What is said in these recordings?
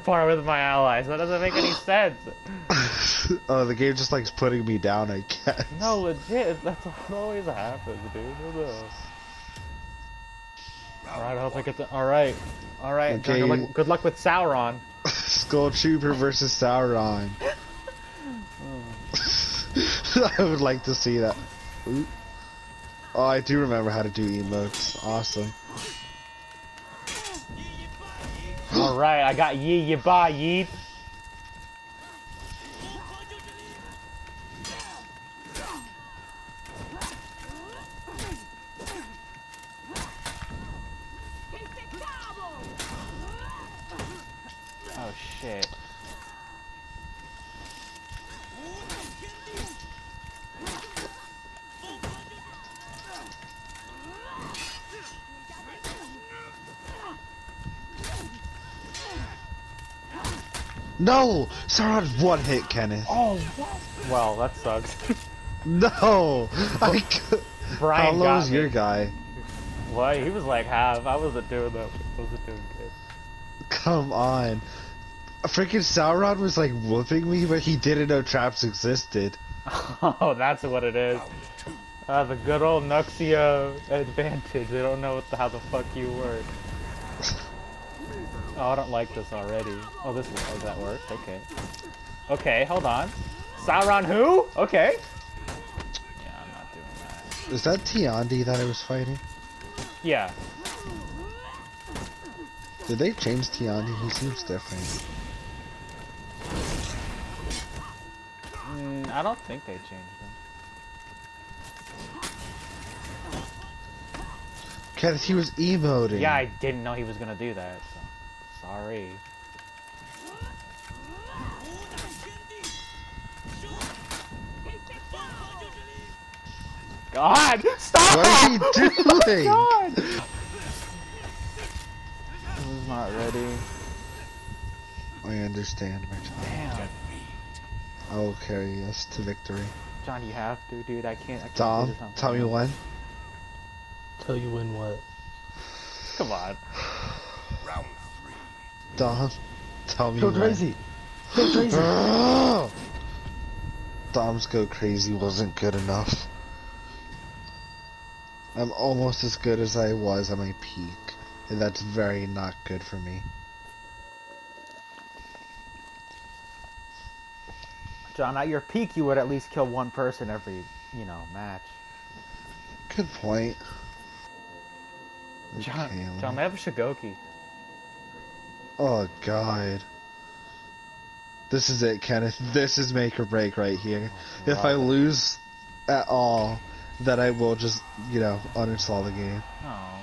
far with my allies. That doesn't make any sense. oh, the game just likes putting me down, I guess. No, legit. That's what always happens, dude. Alright, I hope I get the. Alright. Alright, Okay. good, luck, good luck with Sauron. Skull Trooper versus Sauron. I would like to see that. Ooh. Oh, I do remember how to do emotes. Awesome. Alright, I got ye, ye, Ba Yeet. No! Sauron's one hit, Kenneth. Oh, what? Well, that sucks. No! I could... Brian How low is me. your guy? What? He was like half. I wasn't doing that. I wasn't doing good. Come on. Freaking Sauron was like whooping me, but he didn't know traps existed. Oh, that's what it is. Uh, the good old Nuxia advantage. They don't know what the, how the fuck you work. Oh, I don't like this already. Oh, this oh, that worked. Okay. Okay, hold on. Sauron who? Okay. Yeah, I'm not doing that. Is that Tiandi that I was fighting? Yeah. Did they change Tiandi? He seems different. Mm, I don't think they changed him. Because he was emoting. Yeah, I didn't know he was gonna do that. So, sorry. God, stop! What is he oh doing? God! I was not ready. I understand, my child. Damn, I will carry us to victory. John, you have to, dude. I can't. I can't do Dom, this tell me when. Tell you when what? Come on. Dom, tell me Go crazy. Go crazy. Dom's go crazy wasn't good enough. I'm almost as good as I was at my peak, and that's very not good for me. John, at your peak, you would at least kill one person every, you know, match. Good point. John, Okay, John, they have a Shugoki. Oh god. This is it, Kenneth. This is make or break right here. Oh, if I lose at all, then I will just, you know, uninstall the game. Oh.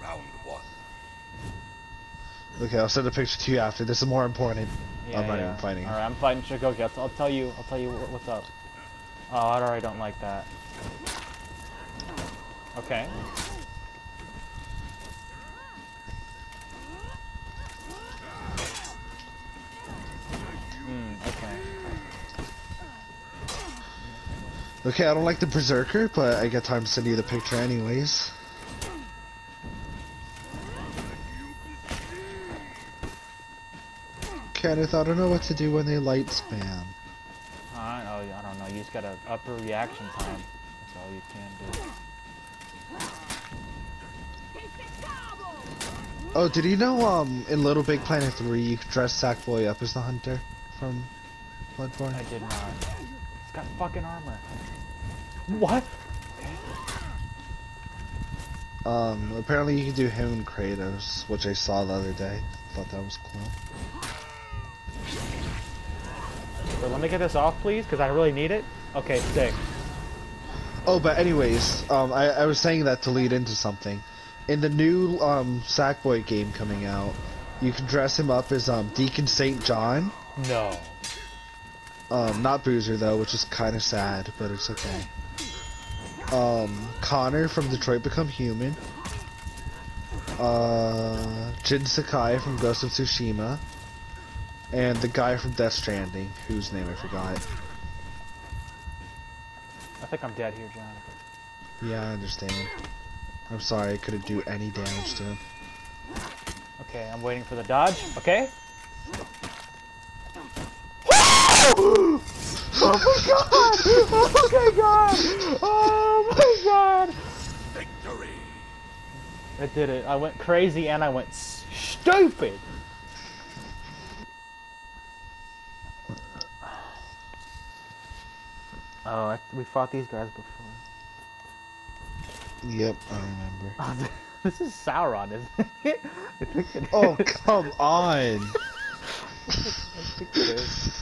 Round one. Okay, I'll send a picture to you after. This is more important. Yeah, I'm not yeah. even fighting. All right, I'm fighting Shugoki. I'll, I'll tell you. I'll tell you what's up. Oh, I already don't like that. Okay. Okay, I don't like the Berserker, but I got time to send you the picture anyways. Kenneth, I don't know what to do when they light spam. I oh, I don't know. You just gotta up your reaction time. That's all you can do. Oh, did you know, um, in Little Big Planet 3, you could dress Sackboy up as the hunter from Bloodborne? I did not. It's got fucking armor. What? Um, apparently you can do him and Kratos, which I saw the other day. Thought that was cool. So let me get this off, please, because I really need it. Okay, sick. Oh, but anyways, um, I, I was saying that to lead into something. In the new, um, Sackboy game coming out, you can dress him up as, um, Deacon St. John. No. Um, not Boozer, though, which is kind of sad, but it's okay. Um, Connor from Detroit Become Human. Uh, Jin Sakai from Ghost of Tsushima. And the guy from Death Stranding, whose name I forgot. I think I'm dead here, John. Yeah, I understand. I'm sorry, I couldn't do any damage to him. Okay, I'm waiting for the dodge. Okay. Oh my god! Oh my god! Oh my god! Victory! I did it. I went crazy and I went stupid. Oh, I, we fought these guys before. Yep, I remember. Oh, th- this is Sauron, isn't it? I think it Oh, come on! I think it is.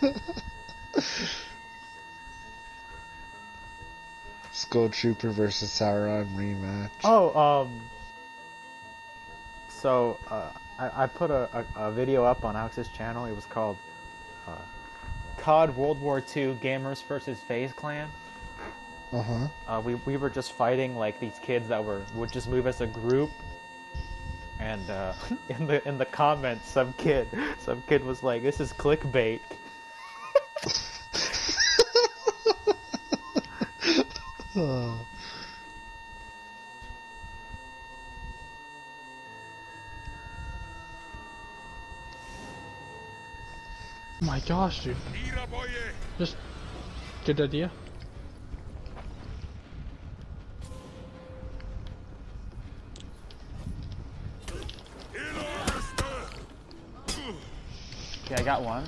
Skull Trooper versus Sauron rematch. Oh, um. So, uh, I, I put a, a, a video up on Alex's channel. It was called uh, COD World War II Gamers versus FaZe Clan. Uh huh. Uh, we, we were just fighting like these kids that were would just move as a group. And uh, in the in the comments, some kid some kid was like, "This is clickbait." Oh. my gosh, dude. Just good idea. Okay, I got one.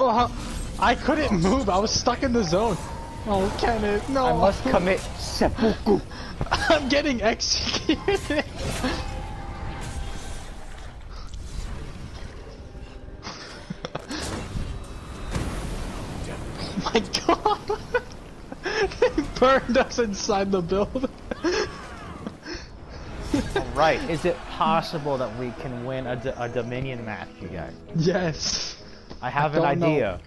Oh, I couldn't move. I was stuck in the zone. Oh, Kenneth, no. I must commit seppuku. I'm getting executed. oh my god. they burned us inside the building. Right? Is it possible that we can win a, D- a Dominion match, you guys? yes. I have an don't know. idea.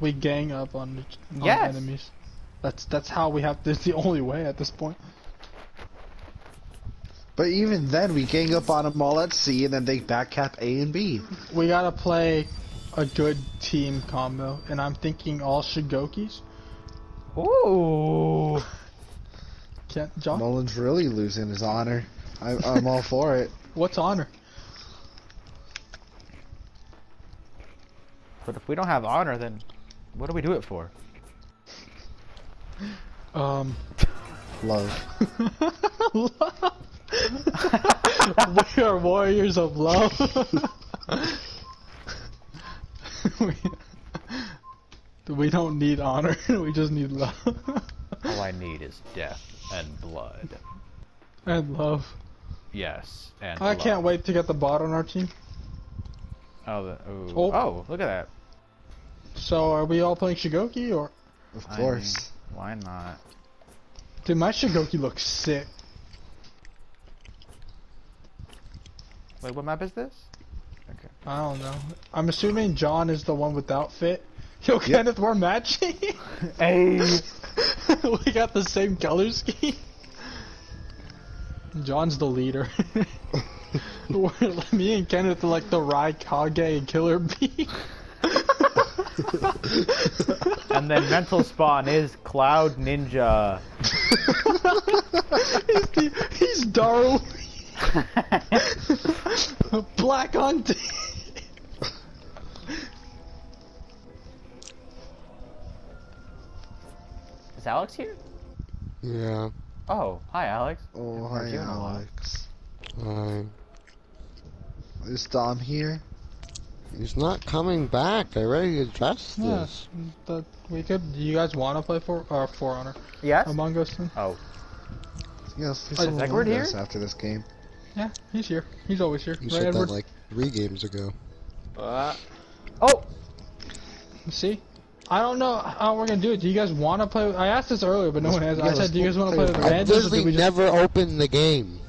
We gang up on, the, on Yes. enemies. That's that's how we have. That's the only way at this point. But even then, we gang up on them all at C, and then they backcap A and B. We gotta play a good team combo, and I'm thinking all Shugokis. Ooh. Can't John? Mullen's really losing his honor. I, I'm all for it. What's honor? But if we don't have honor, then what do we do it for? Um, Love. love. we are warriors of love. we, we don't need honor. we just need love All I need is death and blood. and love. Yes, and I love. can't wait to get the bot on our team. Oh, the, ooh. Oh. oh. look at that. So are we all playing Shugoki or? Of I course. mean, why not? Dude, my Shugoki looks sick. Wait, what map is this? Okay. I don't know. I'm assuming John is the one without fit. Yo, Kenneth, we're matching. Hey. we got the same color scheme. John's the leader. Me and Kenneth are like the Raikage and Killer Bee. and then mental spawn is Cloud Ninja. he's, the, he's Darwin. Black on t- is Alex here? Yeah. Oh, hi Alex. Oh, hi, you in a while. Alex. Hi. Is Dom here? He's not coming back. I already addressed Yeah, this. that we could. Do you guys want to play for or For Honor Yes. Among Us? Then? oh, Yes, he's is Edward here? after this game. Yeah, he's here. He's always here. You right, said Edward? that like three games ago. uh, oh, See, I don't know how we're gonna do it. Do you guys want to play? I asked this earlier, but no one has. yeah, I said, do you guys want to play play with with- I randoms literally we just? never opened the game.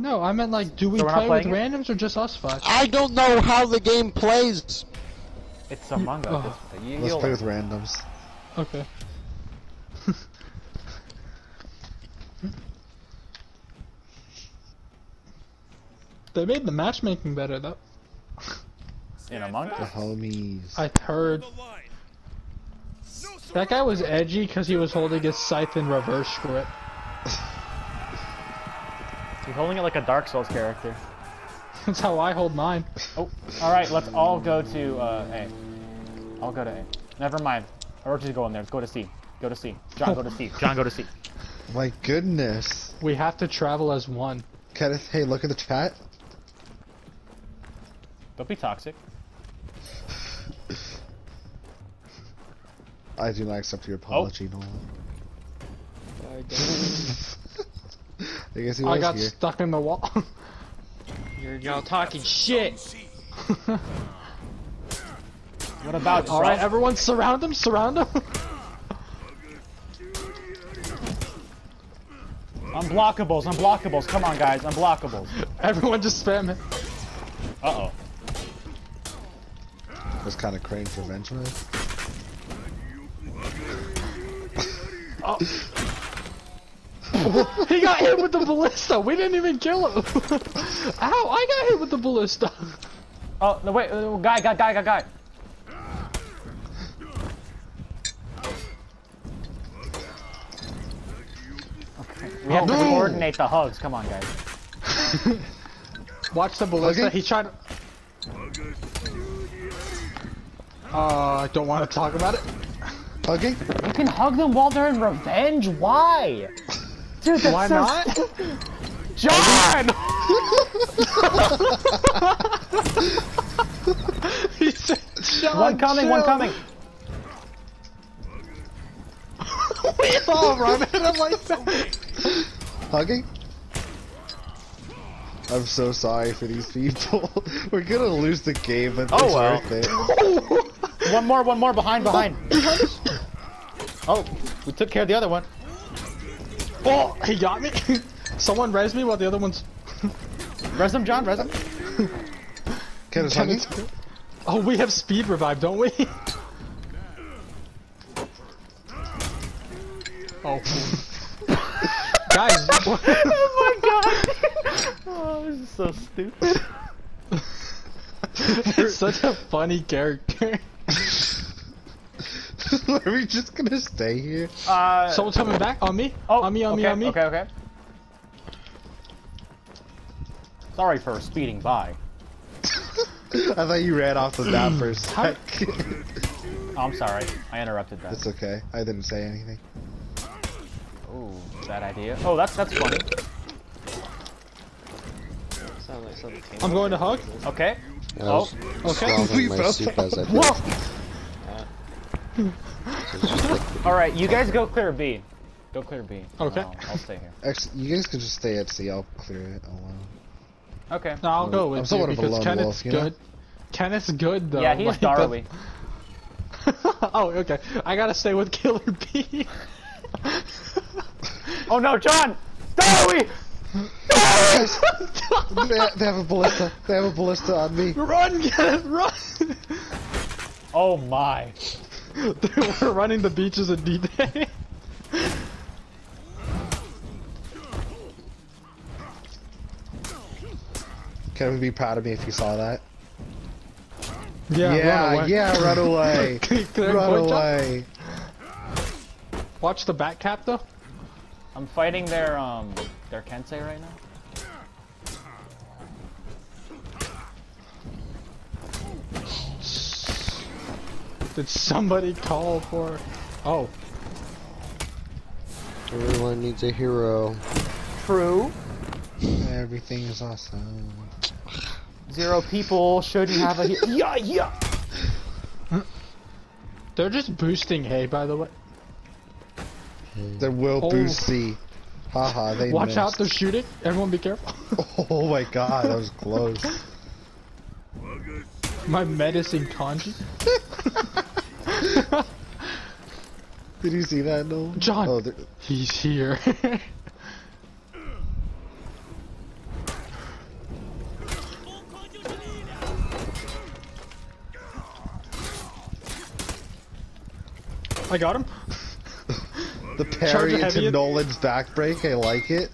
No, I meant like, do we So play with playing randoms or just us five? I don't know how the game plays. it's Among Us. Oh. It's, you, Let's play with randoms. Okay. they made the matchmaking better though. in Among The homies. I heard The line. No that guy was edgy because he was holding his scythe in reverse grip. He's holding it like a Dark Souls character. That's how I hold mine. Oh, all right. Let's all go to uh, A. I'll go to A. Never mind. i Orochi's going there. Let's go to C. Go to C. John, go to C. John, go to C. My goodness. We have to travel as one. Kenneth, hey, look at the chat. Don't be toxic. I do not accept your apology, Nolan. I guess he was I got here. stuck in the wall. You're y'all talking shit. What about All right, everyone, surround him. Surround him. Unblockables, unblockables. Come on, guys, unblockables. everyone, just spam it. Uh oh. was kind of cringe eventually. He got hit with the ballista. We didn't even kill him. Ow! I got hit with the ballista. Oh no! Wait, uh, guy, guy, guy, guy, guy. Okay. We have to no. coordinate the hugs. Come on, guys. Watch the ballista. Okay. He tried. to- Uh, I don't want to talk about it. Hugging? You can hug them while they're in revenge. Why? Dude, that's Why so not? John! He said, "John, one coming, one coming. we all run at him like that. Hugging? I'm so sorry for these people. We're gonna lose the game, but Oh, it's well. worth it. One more, one more behind, behind. oh, we took care of the other one. Oh, he got me. Someone res me while the other one's. Res him, John, res him. Kenneth, hugging? Oh, we have speed revive, don't we? oh. Guys, Oh my god! oh, this is so stupid. it's such a funny character. Are we just gonna stay here? Uh, Someone's coming back on me. oh, on me, on okay, me, on me. Okay, okay. Sorry for speeding by. I thought you ran off the map for a sec. Oh, I'm sorry. I interrupted that. It's okay. I didn't say anything. Ooh, bad idea. Oh, that's that's funny. Like I'm going to hug. Okay. I Oh, Okay. swallowing my fell soup as I did. Whoa! It's just like- All right, you guys go clear B. Go clear B. Okay. I'll, I'll stay here. Actually, you guys can just stay at sea. I'll clear it alone. Okay. No, I'll go with I'm you of a because Kenneth's wolf, you know? good. Kenneth's good though. Yeah, he's like, the- Darley. oh, okay. I gotta stay with Killer Bee. Oh no, John! Darley! Guys, they, they have a ballista. They have a ballista on me. run, Kenneth, run! Oh my. We're running the beaches of D-Day. Kevin would be proud of me if you saw that. yeah, yeah, run away. yeah, run away. Run away. Watch the back cap though. I'm fighting their um their Kensei right now. Did somebody call for? Oh, Everyone needs a hero. True. Everything is awesome. Zero people shouldn't have a. yeah, yeah. they're just boosting hay. By the way, They will Oh. boost C. Haha, they watch missed. out. They're shooting. Everyone, be careful. Oh my god, that was close. My medicine kanji. Did you see that, no? John. Oh, He's here. I got him. the Charger parry heavy into in- Nolan's back break, I like it.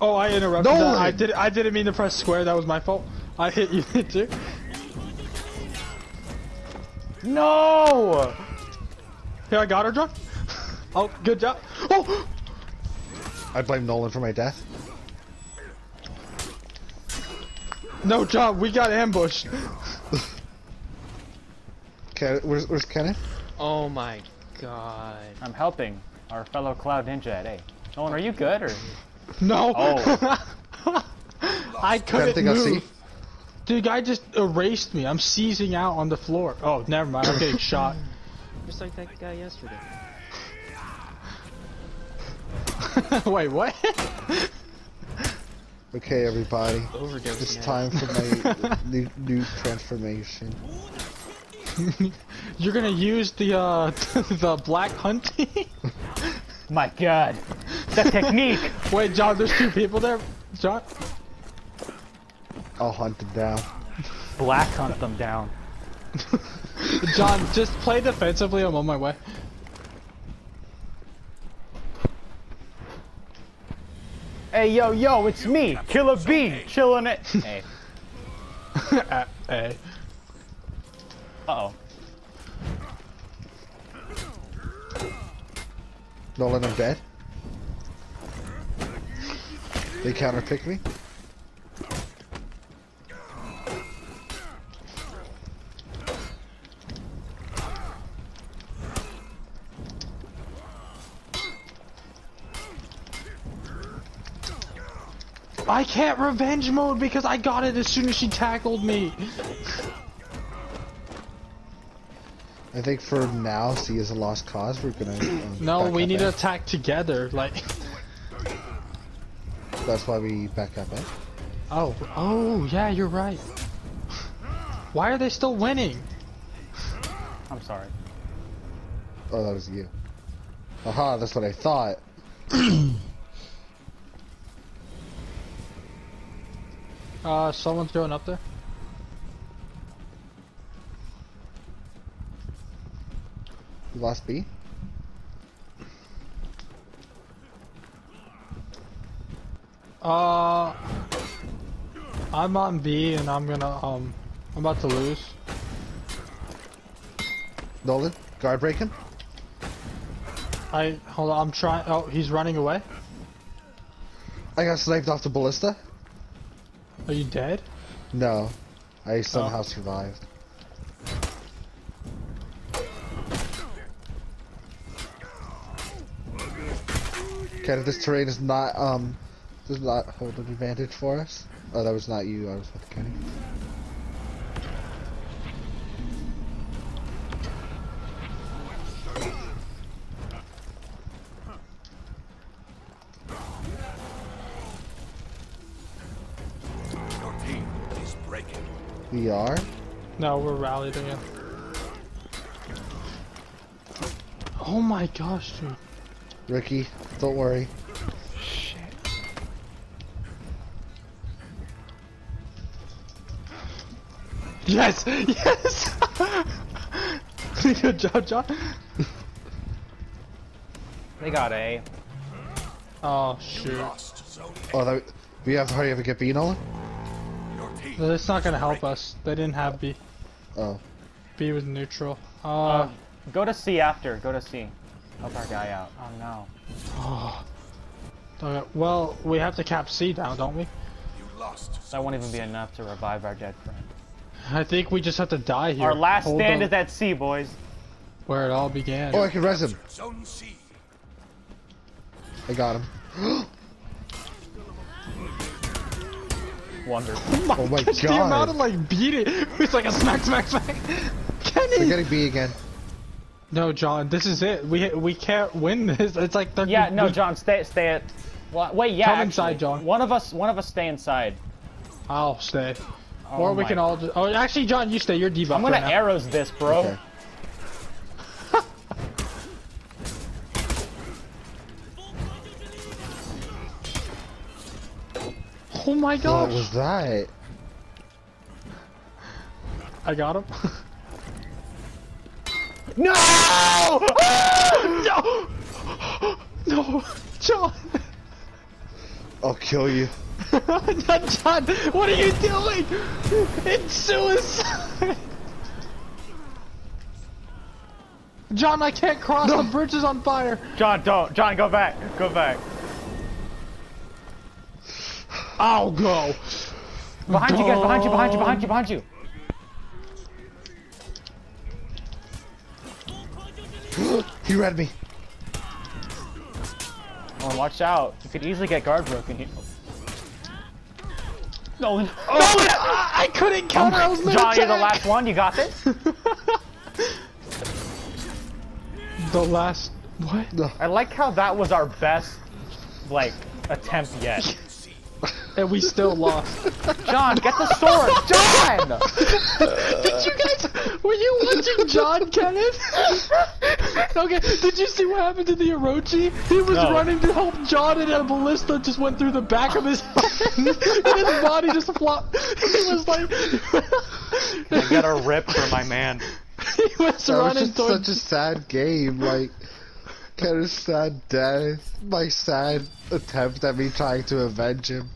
Oh, I interrupted. Nolan! That. I did. I didn't mean to press square. That was my fault. I hit you too. No! Here, I got her, John. Oh, good job. Oh! I blame Nolan for my death. No, John, we got ambushed. Ken, where's, where's Kenneth? Oh my god. I'm helping our fellow Cloud Ninja at A. Nolan, are you good or? No. Oh. I couldn't Anything I see? move. Dude, guy just erased me. I'm seizing out on the floor. Oh, never mind. I'm getting shot. Just like that guy yesterday. Wait, what? Okay, everybody. Overdosing. It's time for my new, new transformation. You're gonna use the uh the black hunting? My God, the technique. Wait, John, there's two people there. John. I'll hunt them down. Black hunt them down. John, just play defensively. I'm on my way. Hey, yo, yo, it's me, Killer Bee, chilling it. Hey, Uh, hey. uh oh. Nolan, I'm dead. They counterpick me. I can't revenge mode because I got it as soon as she tackled me. I think for now, C is a lost cause. We're gonna. Um, No, we need to attack together. Like, That's why we back up. Eh? oh, oh, yeah, you're right. Why are they still winning? I'm sorry. Oh, that was you. Aha, that's what I thought. Uh, someone's going up there. You lost B. Uh, I'm on B and I'm gonna um, I'm about to lose. Nolan, guard break him. I hold on. I'm trying. Oh, he's running away. I got sniped off the ballista. Are you dead? No, I somehow Oh. survived. Okay, this terrain is not um does not hold an advantage for us. Oh, that was not you. I was with Kenny. We. No, we're rallied again. Oh my gosh, dude. Ricky, don't worry. Yes! Yes! Good job, John. They got A. Oh shoot. Oh, that, we have to hurry up and get B, Nolan. Your team. That's not gonna help us. They didn't have B. Oh, B was neutral. Uh, Uh, go to C after. Go to C. Help our guy out. Oh no. oh. Okay, well, we have to cap C down, don't we? You lost. That won't even be enough to revive our dead friend. I think we just have to die here. Our last Hold stand on. is at C, boys. where it all began. oh, I can res him. Zone C. I got him. Wonderful. Oh, oh my God! The amount of like beat it. It's like a smack, smack, smack. Kenny. We're Kenny. getting B again. No, John, this is it. We we can't win this. It's like they're Yeah, no, John, stay, stay at. Well, wait, yeah. Come actually. inside, John. One of us, one of us, stay inside. I'll stay. Oh or we can all just. Oh, actually, John, you stay. You're debuffed I'm gonna right now. arrows this, bro. Okay. Oh my What gosh! was that? I got him. No! no! no! John! I'll kill you. John, what are you doing? It's suicide! John, I can't cross. The bridge is on fire. John, don't. John, go back. Go back. I'll go. Behind you guys, behind you, behind you, behind you, behind you. He read me. Oh, watch out. You could easily get guard broken here. Nolan. Oh, no, I, I couldn't oh counter. I was John, you're the last one. You got this? The last. What? I like how that was our best, like, attempt yet. And we still lost. John, get the sword! John! Did you guys? Were you watching John Kenneth? okay. Did you see what happened to the Orochi? He was No. running to help John, and a ballista just went through the back of his head, and his body just flopped. He was like. I got a rip for my man. he was That was just towards. such a sad game. Like, kind of sad death. My sad attempt at me trying to avenge him.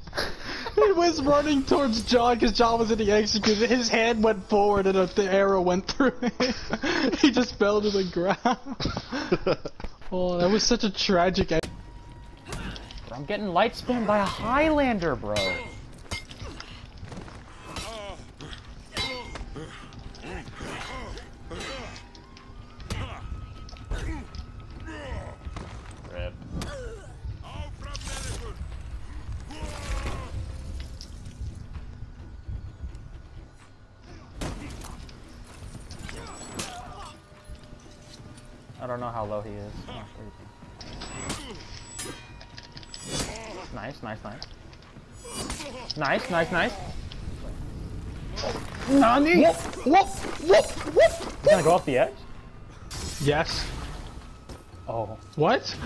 He was running towards John because John was in getting executed. His hand went forward and a, the arrow went through him. he just fell to the ground. Oh, that was such a tragic. end. I'm getting light spin by a Highlander, bro. I don't know how low he is. Oh, Nice, nice, nice. Nice, nice, nice. Nani? Whoop, whoop, whoop, whoop. Gonna go off the edge? Yes. Oh, What?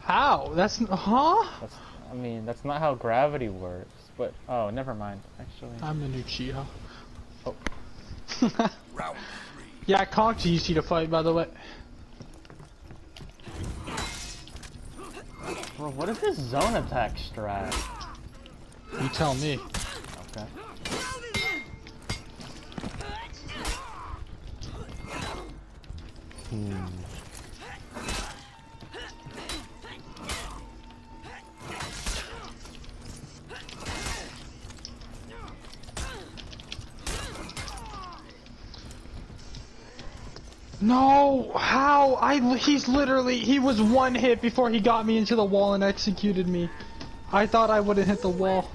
How? That's huh? that's, I mean, that's not how gravity works, but, oh, never mind, actually. I'm the new Chiha. Oh. Yeah, I conked you to fight, by the way. Bro, what is this zone attack strat? You tell me. Okay. Hmm. No, how? I he's literally he was one hit before he got me into the wall and executed me. I thought I wouldn't hit the wall.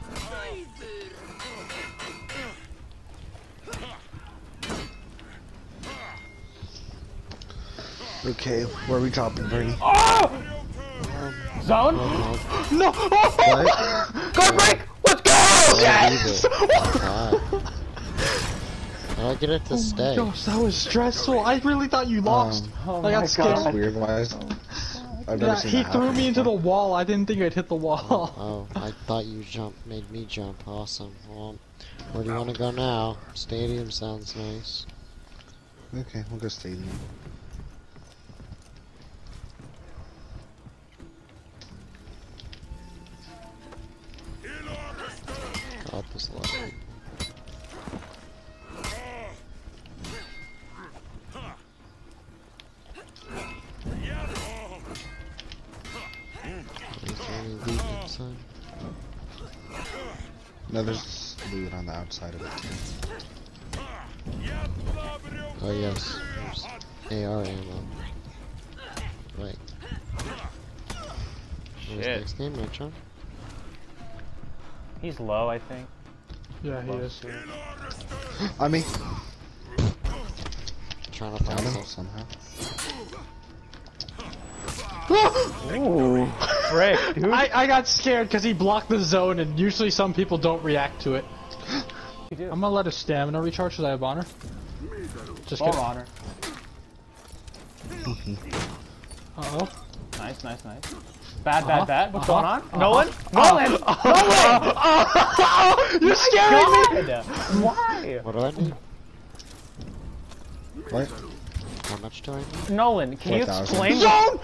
Okay, where are we dropping, Bernie? Oh! Zone? Oh, no! What? Go break! Let's go! Yes! God. How do I get it to oh stay? Gosh, that was stressful. I really thought you oh. lost. Oh I my got scared. God. Weird wise. I've never Yeah, seen he that threw me into the wall. I didn't think I'd hit the wall. Oh, oh, I thought you jumped, made me jump. Awesome. Well, where do you want to go now? Stadium sounds nice. Okay, we'll go stadium. God, this lucky. No, there's loot on the outside of it too. Oh yes, there's AR ammo. Right. Where's Shit. next game, right, John? He's low, I think. yeah, he is. I mean, Trying to find him some. somehow. Ooh. Frick, dude. I, I got scared because he blocked the zone, and usually some people don't react to it. I'm gonna let his stamina recharge because I have honor. Just Ball kidding. honor. Uh oh. Nice, nice, nice. Bad, Uh-huh, bad, bad. What's uh-huh, going on? uh-huh. Nolan? Nolan! Nolan! You're scaring me! Why? What do I need? What? How much do I need? Nolan, can you explain? Zone!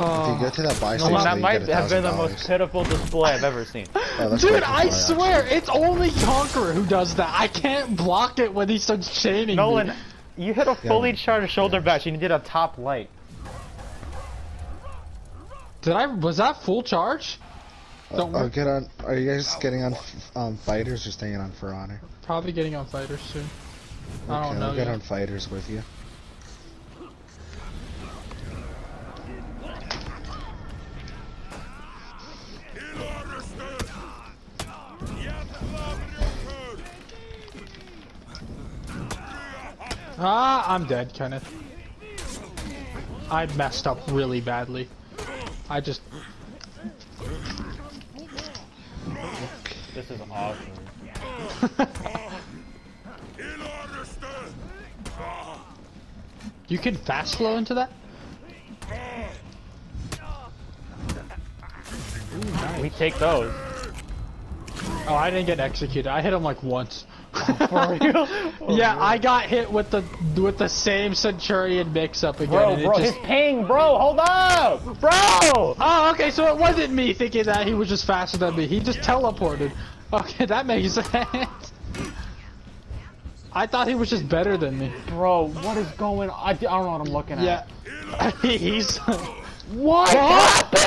If you Oh. go to that buy No, station, that might have been the most pitiful display I've ever seen. Oh, Dude, I swear, actually. it's only Conqueror who does that. I can't block it when he starts chaining Nolan, me. you hit a fully charged shoulder bash and you did a top light. Did I? Was that full charge? Don't Oh, get on. Are you guys getting on um, fighters or staying on For Honor? Probably getting on fighters soon. I don't Okay, know I'll get yet. on fighters with you. Ah, I'm dead, Kenneth. I messed up really badly. I just. This is awesome. You can fast flow into that? We take those. Oh, I didn't get executed. I hit him like once. For real? yeah, I got hit with the with the same Centurion mix-up again. Bro, bro, just- his ping, bro, hold up! Bro! Oh, okay, so it wasn't me thinking that he was just faster than me. He just teleported. Okay, that makes sense. I thought he was just better than me. Bro, what is going on? I, I don't know what I'm looking at. Yeah. He's. What happened?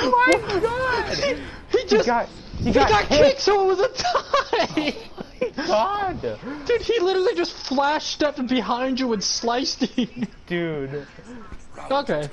oh my god! He just. got, he he got, got kicked, so it was a tie! God! Dude, he literally just flash stepped behind you and sliced you. Dude. okay.